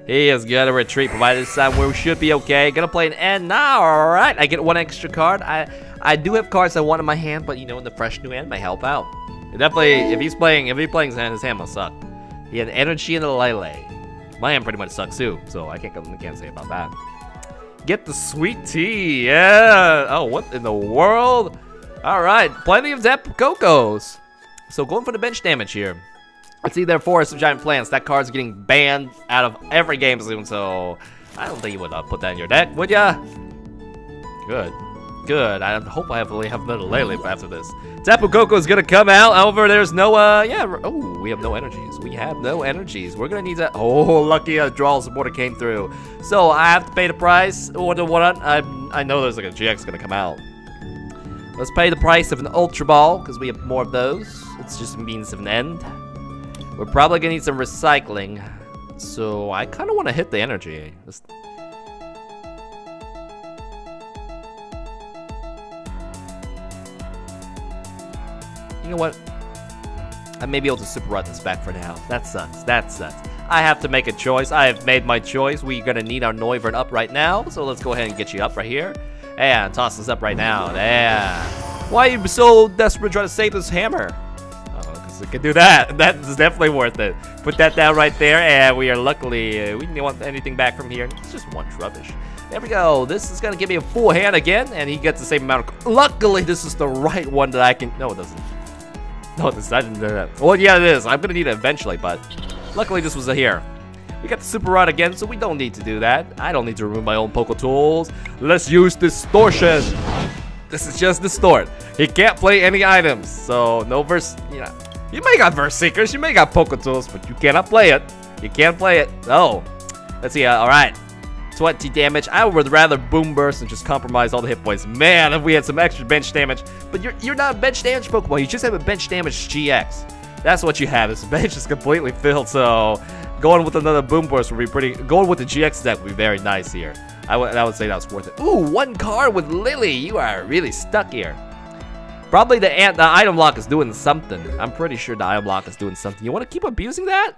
He is gonna retreat, provided this time we should be okay. Gonna play an end now, alright. I get one extra card. I I do have cards I want in my hand, but you know, in the fresh new hand may help out. It definitely, if he's playing, if he's playing his hand, his hand must suck. He had energy in the Lele. My hand pretty much sucks too, so I can't, I can't say about that. Get the sweet tea, yeah. Oh, what in the world? All right, plenty of Zap Cocos. So going for the bench damage here. Let's see their forest of giant plants. That card's getting banned out of every game soon, so I don't think you would uh, put that in your deck, would ya? Good. Good. I hope I have, have another Lele after this. Tapu Koko is gonna come out. However, there's no, uh, yeah. Oh, we have no energies. We have no energies. We're gonna need that. Oh, lucky a draw supporter came through. So I have to pay the price. Or the what? I I know there's like a GX gonna come out. Let's pay the price of an Ultra Ball because we have more of those. It's just a means of an end. We're probably gonna need some recycling. So I kind of want to hit the energy. Let's You know what? I may be able to Super Rod this back for now. That sucks. That sucks. I have to make a choice. I have made my choice. We're going to need our Noivern up right now. So let's go ahead and get you up right here. And toss this up right now. Yeah. Why are you so desperate trying to save this hammer? Oh, because it can do that. That is definitely worth it. Put that down right there. And we are luckily, uh, we didn't want anything back from here. It's just one rubbish. There we go. This is going to give me a full hand again. And he gets the same amount of... Luckily, this is the right one that I can... No, it doesn't. No, this I didn't do that. Well, yeah, it is. I'm gonna need it eventually, but luckily this was a here. We got the super rod again, so we don't need to do that. I don't need to remove my own Poke Tools. Let's use distortion. This is just distort. He can't play any items, so no verse. You know, you may got verse seekers, you may got Poke Tools, but you cannot play it. You can't play it. No. Let's see. Uh, all right. 20 damage. I would rather Boom Burst and just compromise all the hit points. Man, if we had some extra bench damage. But you're, you're not a bench damage Pokemon. You just have a bench damage GX. That's what you have. This bench is completely filled, so going with another Boom Burst would be pretty... Going with the GX deck would be very nice here. I would, I would say that was worth it. Ooh, one card with Lily. You are really stuck here. Probably the, the item lock is doing something. I'm pretty sure the item lock is doing something. You want to keep abusing that?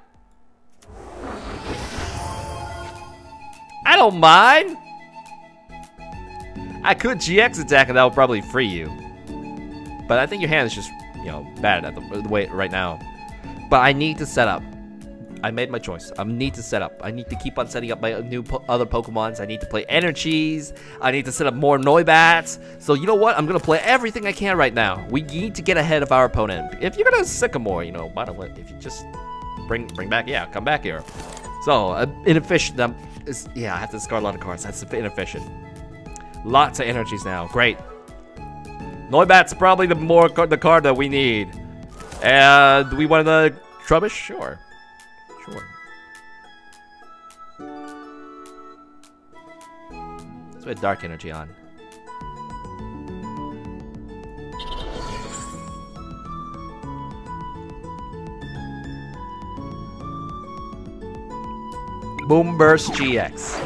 I don't mind. I could GX attack and that would probably free you. But I think your hand is just, you know, bad at the, the way right now. But I need to set up. I made my choice. I need to set up. I need to keep on setting up my new po other Pokemons. I need to play Energies. I need to set up more Noibats. So you know what? I'm going to play everything I can right now. We need to get ahead of our opponent. If you're going to Sycamore, you know, why don't if you just bring bring back, yeah, come back here. So, uh, inefficient. Um, yeah, I have to discard a lot of cards. That's inefficient. Lots of energies now. Great. Noibat's probably the more the card that we need. And we want the Trubbish? Sure. Sure. Let's put Dark Energy on. Boom Burst GX.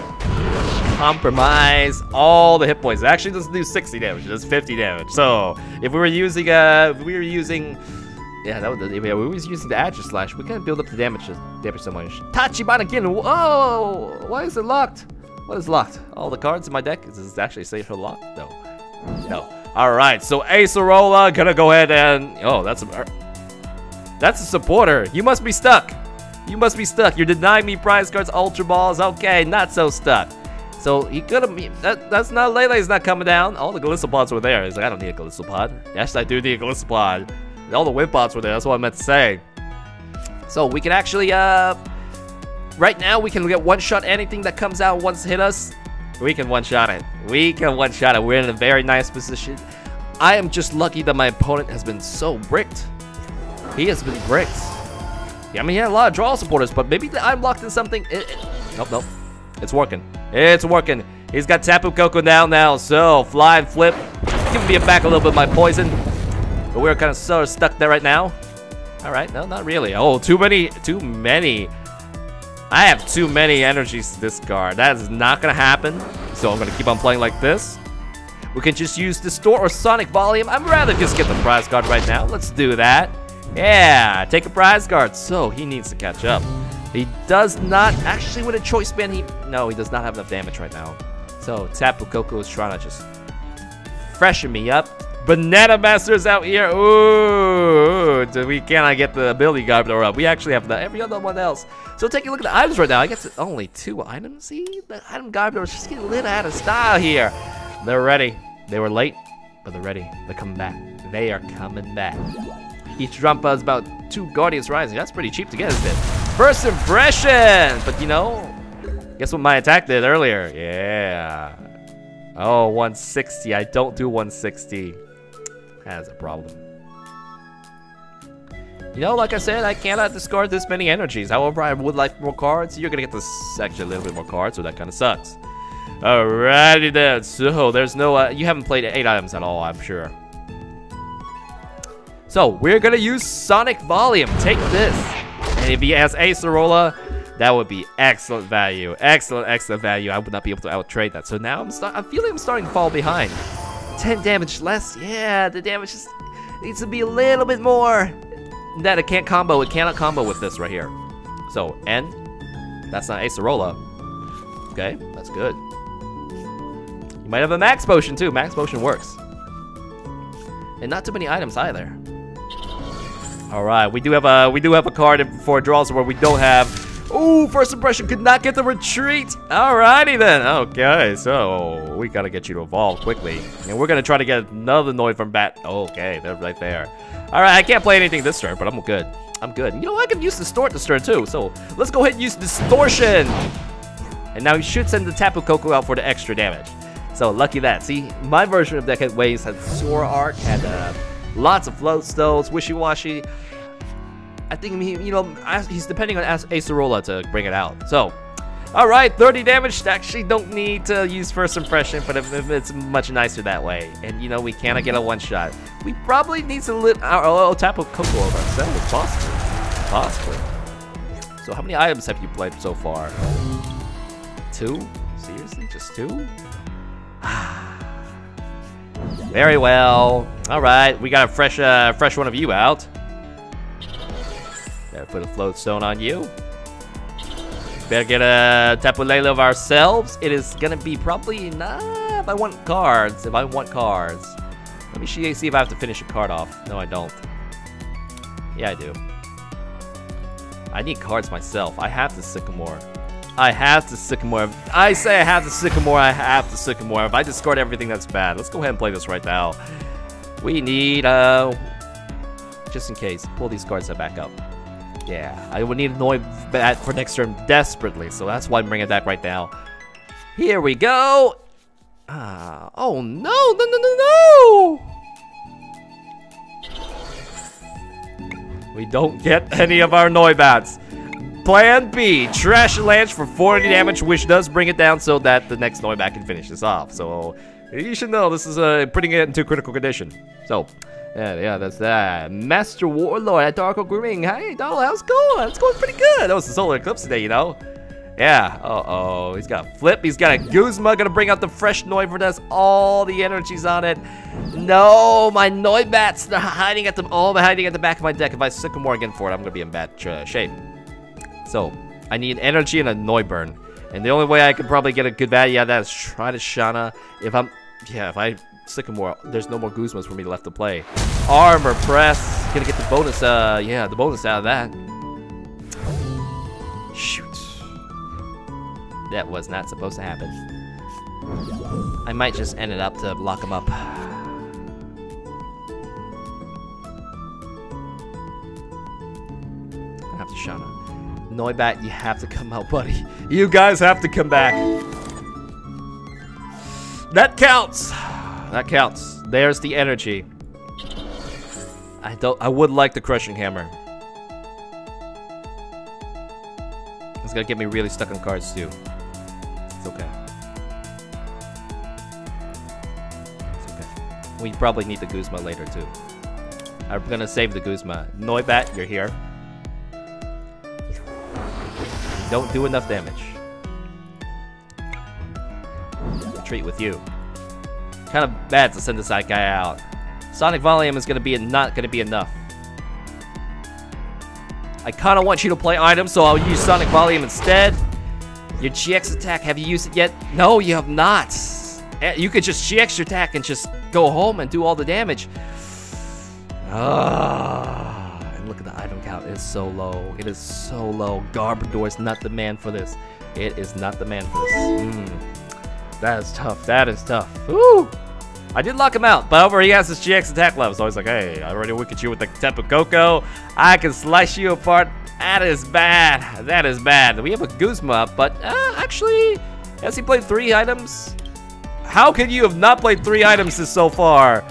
Compromise all the hit points. It actually doesn't do 60 damage, it does 50 damage. So if we were using uh we were using yeah, that was yeah, we were using the Aegislash. We can't build up the damage damage so much. Tachibana again. Oh, why is it locked? What is locked? All the cards in my deck. Is this actually safe or locked? No. No. All right. So Acerola gonna go ahead and oh, that's a that's a supporter. You must be stuck. You must be stuck. You're denying me prize cards, Ultra Balls. Okay, not so stuck. So he could have. That, that's not Lele's not coming down. All the Golisopods were there. He's like, I don't need a Golisopod. Yes, I do need a Golisopod. All the Wimpods were there. That's what I meant to say. So we can actually, uh, right now we can get one shot anything that comes out once hit us. We can one shot it. We can one shot it. We're in a very nice position. I am just lucky that my opponent has been so bricked. He has been bricked. Yeah, I mean, he had a lot of draw supporters, but maybe I'm locked in something. It, it, nope, nope. It's working. It's working. He's got Tapu Koko down now, so fly and flip. Give me back a little bit of my poison. But we're kind of sort of stuck there right now. All right, no, not really. Oh, too many, too many. I have too many energies to discard. That is not gonna happen. So I'm gonna keep on playing like this. We can just use Distort or Sonic Volume. I'd rather just get the prize card right now. Let's do that. Yeah, take a prize card. So he needs to catch up. He does not actually with a choice band. He no, he does not have enough damage right now. So Tapu Koko is trying to just freshen me up. Banana Master's out here. Ooh, we cannot get the ability Garbodor up. Uh, we actually have the, every other one else. So take a look at the items right now. I guess only two items. See, the item Garbodor is just getting a little out of style here. They're ready. They were late, but they're ready. They're coming back. They are coming back. Each Rampa is about two Guardians Rising. That's pretty cheap to get, isn't it? First impression! But you know, guess what my attack did earlier? Yeah. Oh, 160. I don't do 160 has a problem. You know, like I said, I cannot discard this many energies. However, I would like more cards. You're gonna get this actually a little bit more cards, so that kind of sucks. Alrighty then. So there's no, uh, you haven't played eight items at all, I'm sure. So we're gonna use Sonic Volume. Take this. And if he has Acerola, that would be excellent value. Excellent, excellent value. I would not be able to outtrade that. So now I'm, I'm feeling I'm starting to fall behind. 10 damage less. Yeah, the damage just needs to be a little bit more. That it can't combo. It cannot combo with this right here. So, and that's not Acerola. Okay, that's good. You might have a max potion too. Max potion works. And not too many items either. All right, we do have a we do have a card for draws where we don't have Ooh, first impression could not get the retreat. Alrighty then. Okay, so we gotta get you to evolve quickly. And we're gonna try to get another Noid from Bat. Okay, they're right there. Alright, I can't play anything this turn, but I'm good. I'm good. You know, I can use Distort this turn too, so let's go ahead and use Distortion. And now he should send the Tapu Koko out for the extra damage. So lucky that. See, my version of Decade Waves had Sora Arc, had uh, lots of float stones, wishy-washy. I think he, you know, he's depending on Acerola to bring it out. So, all right, 30 damage. Actually, don't need to use first impression, but if, if it's much nicer that way. And you know, we cannot get a one shot. We probably need to lit our oh, Tapu Koko over ourselves, possibly, possibly. So, how many items have you played so far? Two. Seriously? Just two? Ah. Very well. Alright, we got a fresh uh, fresh one of you out. Gotta put a float stone on you. Better get a Tapu Lele of ourselves. It is gonna be probably not if I want cards. If I want cards. Let me see if I have to finish a card off. No, I don't. Yeah, I do. I need cards myself. I have the Sycamore. I have to Sycamore. I say I have to Sycamore, I have to Sycamore. If I discard everything, that's bad. Let's go ahead and play this right now. We need, uh... Just in case, pull these cards back up. Yeah, I would need a Noibat for next turn desperately, so that's why I'm bringing it back right now. Here we go! Ah, oh no, no, no, no, no! We don't get any of our Noibats. Plan B, Trash Lance for 40 damage, which does bring it down so that the next Noibat can finish this off. So, you should know this is uh, putting it into critical condition. So, yeah, yeah, that's that. Master Warlord at Dark Oak Ring. Hey, Donald, how's it going? It's going pretty good. That was the solar eclipse today, you know? Yeah, uh-oh. He's got a flip. He's got a Guzma. Gonna bring out the fresh Noivern. That's all the energies on it. No, my Noibats. They're hiding at the... Oh, they're hiding at the back of my deck. If I Sycamore again for it, I'm gonna be in bad uh, shape. So, I need energy and a Noivern. And the only way I could probably get a good value out of that is try to Shauna. If I'm... Yeah, if I Sycamore, there's no more Guzmas for me left to play. Armor Press. Gonna get the bonus, uh... Yeah, the bonus out of that. Shoot. That was not supposed to happen. I might just end it up to lock him up. I have to Shauna. Noibat, you have to come out, buddy. You guys have to come back. That counts. That counts. There's the energy. I don't. I would like the crushing hammer. It's gonna get me really stuck on cards too. It's okay. It's okay. We probably need the Guzma later too. I'm gonna save the Guzma. Noibat, you're here. Don't do enough damage. Treat with you. Kind of bad to send this guy out. Sonic Volume is gonna be not gonna be enough. I kind of want you to play items, so I'll use Sonic Volume instead. Your GX attack, have you used it yet? No, you have not. Eh, you could just GX your attack and just go home and do all the damage. Ah, and look at the item count. It's so low. It is so low. Garbodor is not the man for this. It is not the man for this. Mm. That is tough. That is tough. Woo! I did lock him out, but over he has his GX attack level, so he's like, hey, I already at you with the Tapu Koko. I can slice you apart. That is bad. That is bad. We have a Guzma, but uh, actually, has he played three items? How could you have not played three items this so far?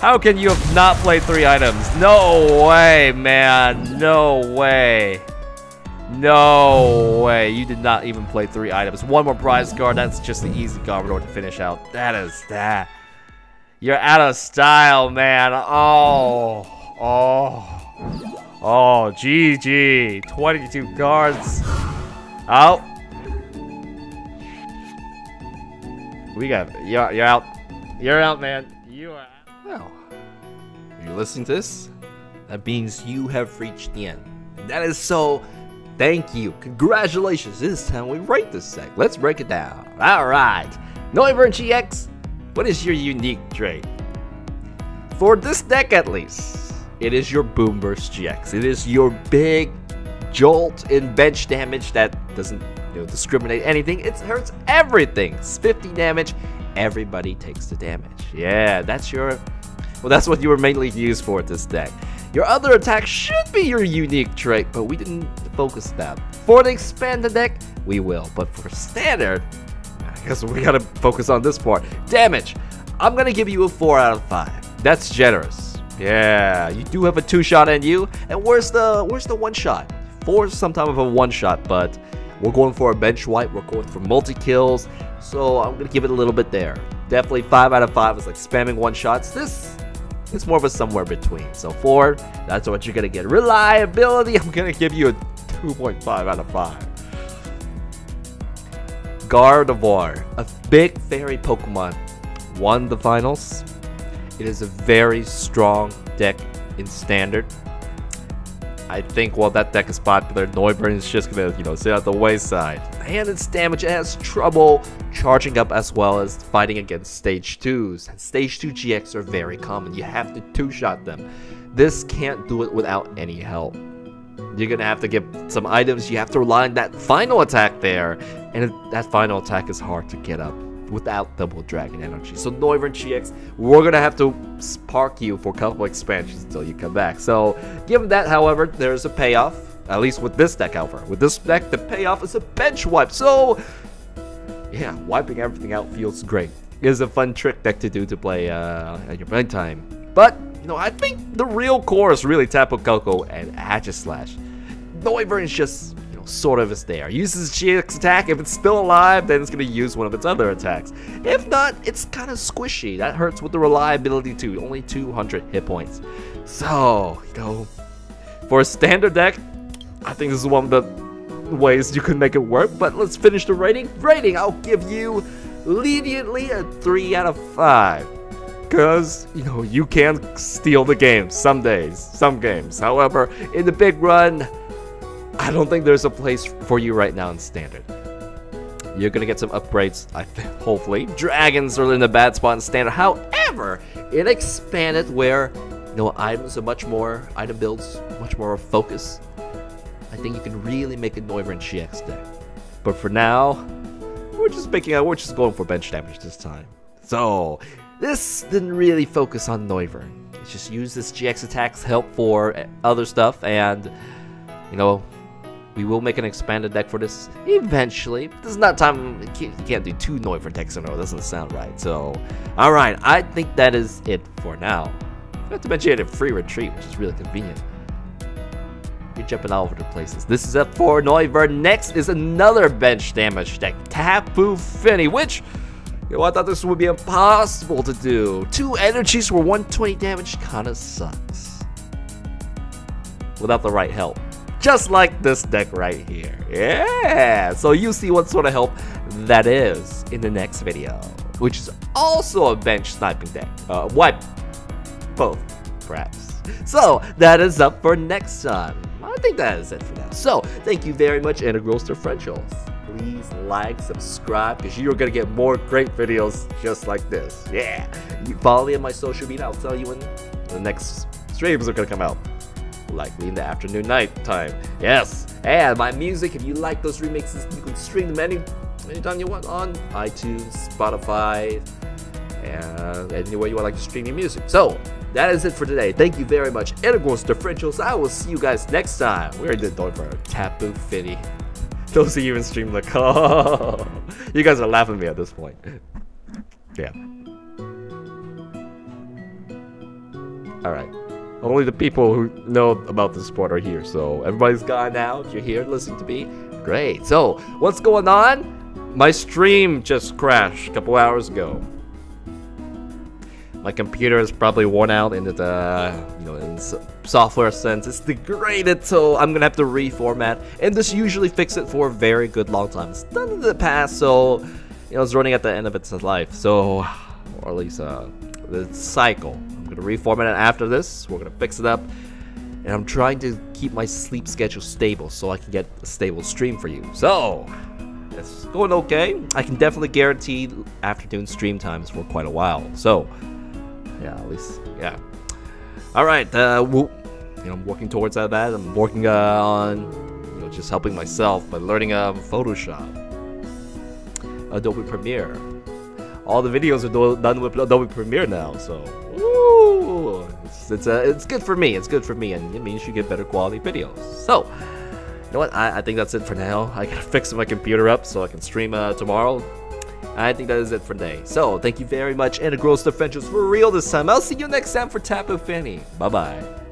How can you have not played three items? No way, man. No way. No way. You did not even play three items. One more prize card. That's just the easy Garbodor to finish out. That is that. You're out of style, man. Oh. Oh. Oh, GG. 22 cards. Oh. We got you're, you're out. You're out, man. Listening to this? That means you have reached the end. That is so Thank you. Congratulations. This time we rate this deck. Let's break it down. Alright. Noivern GX, what is your unique trait? For this deck at least, it is your Boomburst GX. It is your big jolt in bench damage that doesn't you know, discriminate anything. It hurts everything. It's 50 damage. Everybody takes the damage. Yeah, that's your... Well, that's what you were mainly used for at this deck. Your other attack should be your unique trait, but we didn't focus that. For the expanded deck, we will. But for standard, I guess we gotta focus on this part. Damage. I'm gonna give you a 4 out of 5. That's generous. Yeah, you do have a two-shot in you. And where's the where's the one-shot? Four sometime of a one-shot, but we're going for a bench wipe. We're going for multi-kills. So I'm gonna give it a little bit there. Definitely 5 out of 5 is like spamming one-shots. This it's more of a somewhere between. So 4, that's what you're to get. Reliability, I'm to give you a 2.5 out of 5. Gardevoir, a big fairy Pokemon, won the finals. It is a very strong deck in standard. I think while that deck is popular, Noivern is just gonna, you know, sit at the wayside. And its damage has trouble charging up as well as fighting against stage 2s. And stage 2 GX are very common, you have to two-shot them. This can't do it without any help. You're gonna have to get some items, you have to rely on that final attack there. And that final attack is hard to get up without double dragon energy. So Noivern GX, we're gonna have to spark you for a couple expansions until you come back. So given that, however, there's a payoff. At least with this deck, however. With this deck, the payoff is a bench wipe. So yeah, wiping everything out feels great. It is a fun trick deck to do to play uh, at your bedtime. But you know, I think the real core is really Tapu Koko and Aegislash. Noivern is just sort of is there. Uses GX attack. If it's still alive, then it's going to use one of its other attacks. If not, it's kind of squishy. That hurts with the reliability too. Only 200 hit points. So, know, for a standard deck, I think this is one of the ways you can make it work. But let's finish the rating. Rating, I'll give you leniently a 3 out of 5. Because, you know, you can steal the game some days, some games. However, in the big run, I don't think there's a place for you right now in standard. You're gonna get some upgrades, I think, hopefully. Dragons are in a bad spot in standard. However, it expanded where you know items are much more item builds, much more of focus. I think you can really make a Noivern GX deck. But for now, we're just making we're just going for bench damage this time. So this didn't really focus on Noivern. Just used this GX attacks help for eh, other stuff and you know we will make an expanded deck for this eventually. This is not time. You can't, do two Noivern decks in a row. Doesn't sound right. So, all right. I think that is it for now. Not to mention you had a free retreat, which is really convenient. You're jumping all over the places. This is it for Noivern. Next is another bench damage deck, Tapu Fini, which you know, I thought this would be impossible to do. Two energies for 120 damage kinda sucks. Without the right help just like this deck right here. Yeah, so you see what sort of help that is in the next video, which is also a bench sniping deck. Uh, what? Both, perhaps. So that is up for next time. I think that is it for now. So thank you very much, Integrals Differentials. Please like, subscribe, because you're gonna get more great videos just like this. Yeah. You follow me on my social media. I'll tell you when the next streams are gonna come out likely in the afternoon night time. Yes, and my music, if you like those remixes, you can stream them any anytime you want on iTunes, Spotify, and anywhere you want like to stream your music. So that is it for today. Thank you very much. Integrals differentials. I will see you guys next time. We're in the door for Tapu. Those of you in stream like, oh, you guys are laughing at me at this point. Yeah. All right. Only the people who know about the sport are here. So everybody's gone now. If you're here listening to me, great. So what's going on? My stream just crashed a couple hours ago. My computer is probably worn out in the, you know, in software sense. It's degraded, so I'm gonna have to reformat. And this usually fix it for a very good long time. It's done in the past, so you know, it's running at the end of its life. So, or at least uh, the cycle. Gonna reformat it after this. We're gonna fix it up. And I'm trying to keep my sleep schedule stable so I can get a stable stream for you. So, it's going okay. I can definitely guarantee afternoon stream times for quite a while. So, yeah, at least, yeah. Alright, uh, we'll, you know, I'm working towards that. I'm working uh, on, you know, just helping myself by learning uh, Photoshop, Adobe Premiere. All the videos are done with Adobe Premiere now, so it's it's, uh, it's good for me. It's good for me, and it means you get better quality videos. So, you know what? I, I think that's it for now. I gotta fix my computer up so I can stream uh, tomorrow. I think that is it for today. So, thank you very much, and a gross defenses for real this time. I'll see you next time for Tapu Fini. Bye bye.